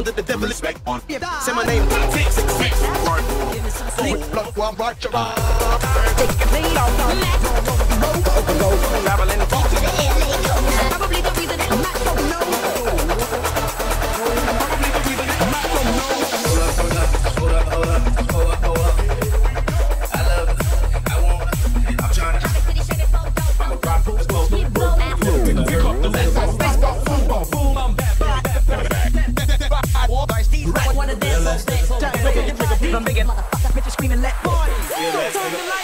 Rifle that the devil is back on. Say my name, six, six, six. Right. Blood, one, right, your Probably Even bigger motherfucker, bitches and let boy. Yeah,